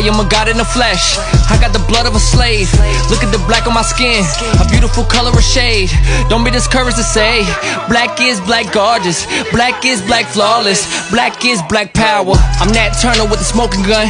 I am a god in the flesh. I got the blood of a slave. Look at the black on my skin, a beautiful color of shade. Don't be discouraged to say, black is black gorgeous, black is black flawless, black is black power. I'm Nat Turner with a smoking gun.